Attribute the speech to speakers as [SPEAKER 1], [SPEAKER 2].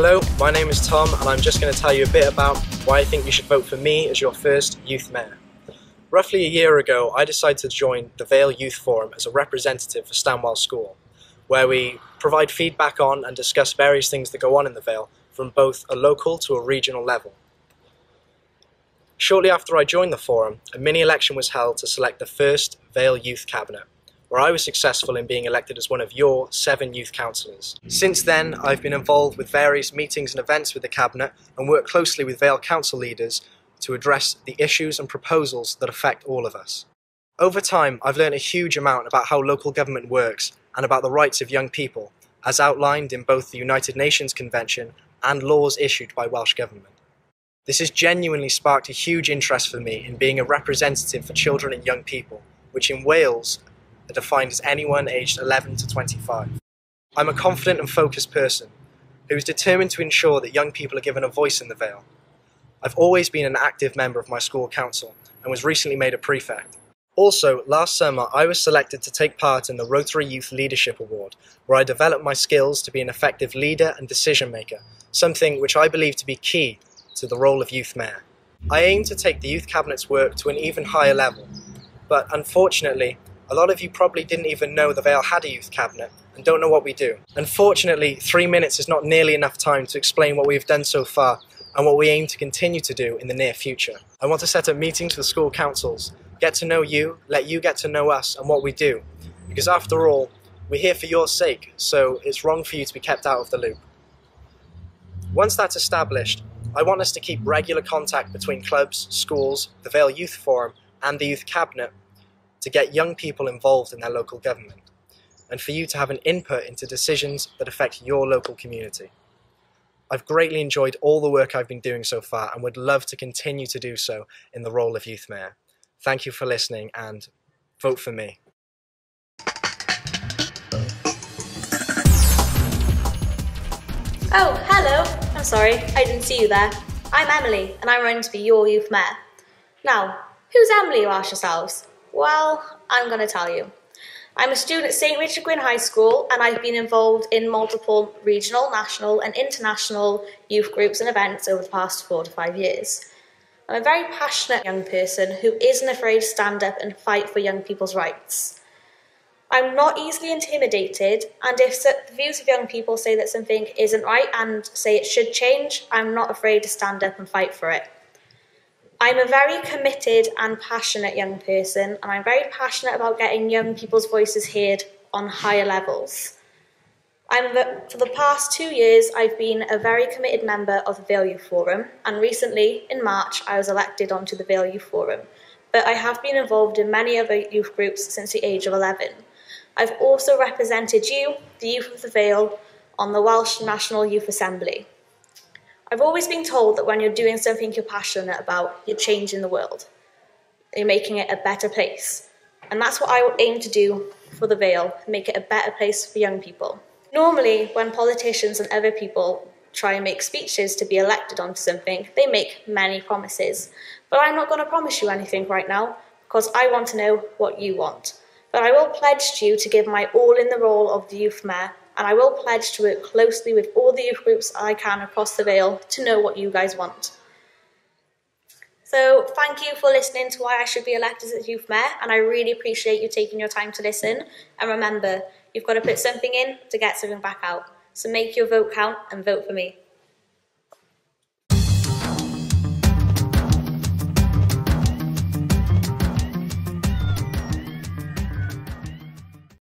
[SPEAKER 1] Hello, my name is Tom and I'm just going to tell you a bit about why I think you should vote for me as your first youth mayor. Roughly a year ago, I decided to join the Vale Youth Forum as a representative for Stanwell School, where we provide feedback on and discuss various things that go on in the Vale from both a local to a regional level. Shortly after I joined the forum, a mini-election was held to select the first Vale Youth Cabinet, where I was successful in being elected as one of your seven youth councillors. Since then, I've been involved with various meetings and events with the Cabinet and worked closely with Vale Council leaders to address the issues and proposals that affect all of us. Over time, I've learned a huge amount about how local government works and about the rights of young people, as outlined in both the United Nations Convention and laws issued by Welsh Government. This has genuinely sparked a huge interest for me in being a representative for children and young people, which in Wales are defined as anyone aged 11 to 25. I'm a confident and focused person who is determined to ensure that young people are given a voice in the Vale. I've always been an active member of my school council and was recently made a prefect. Also, last summer I was selected to take part in the Rotary Youth Leadership Award, where I developed my skills to be an effective leader and decision maker, something which I believe to be key to the role of youth mayor. I aim to take the youth cabinet's work to an even higher level, but unfortunately, a lot of you probably didn't even know the Vale had a youth cabinet and don't know what we do. Unfortunately, three minutes is not nearly enough time to explain what we've done so far and what we aim to continue to do in the near future. I want to set up meetings with school councils, get to know you, let you get to know us and what we do, because after all, we're here for your sake, so it's wrong for you to be kept out of the loop. Once that's established, I want us to keep regular contact between clubs, schools, the Vale Youth Forum, and the Youth Cabinet to get young people involved in their local government, and for you to have an input into decisions that affect your local community. I've greatly enjoyed all the work I've been doing so far and would love to continue to do so in the role of Youth Mayor. Thank you for listening and vote for me.
[SPEAKER 2] Oh, hello. I'm sorry, I didn't see you there. I'm Emily, and I'm running to be your youth mayor. Now, who's Emily, you ask yourselves? Well, I'm going to tell you. I'm a student at St Richard Gwyn High School, and I've been involved in multiple regional, national, and international youth groups and events over the past four to five years. I'm a very passionate young person who isn't afraid to stand up and fight for young people's rights. I'm not easily intimidated, and if the views of young people say that something isn't right and say it should change, I'm not afraid to stand up and fight for it. I'm a very committed and passionate young person, and I'm very passionate about getting young people's voices heard on higher levels. I'm for the past two years, I've been a very committed member of the Vale Youth Forum, and recently, in March, I was elected onto the Vale Youth Forum. But I have been involved in many other youth groups since the age of 11. I've also represented you, the youth of the Vale, on the Welsh National Youth Assembly. I've always been told that when you're doing something you're passionate about, you're changing the world. You're making it a better place. And that's what I aim to do for the Vale, make it a better place for young people. Normally, when politicians and other people try and make speeches to be elected onto something, they make many promises. But I'm not going to promise you anything right now because I want to know what you want. But I will pledge to you to give my all in the role of the youth mayor, and I will pledge to work closely with all the youth groups I can across the Vale to know what you guys want. So thank you for listening to why I should be elected as youth mayor, and I really appreciate you taking your time to listen. And remember, you've got to put something in to get something back out. So make your vote count and vote for me.